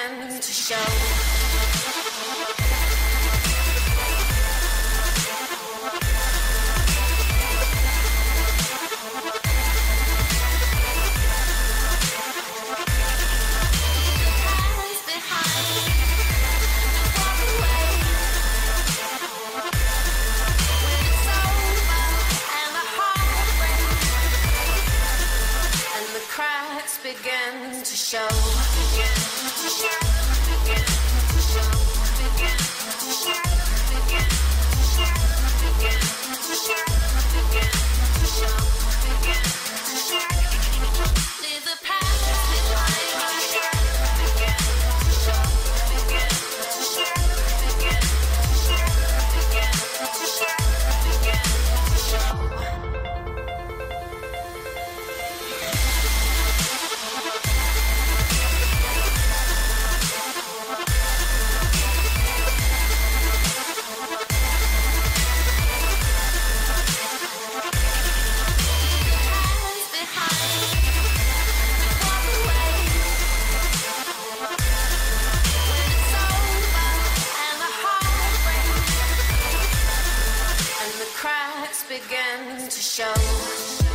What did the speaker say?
cracks to show. Begin to show. Begin cracks began to show.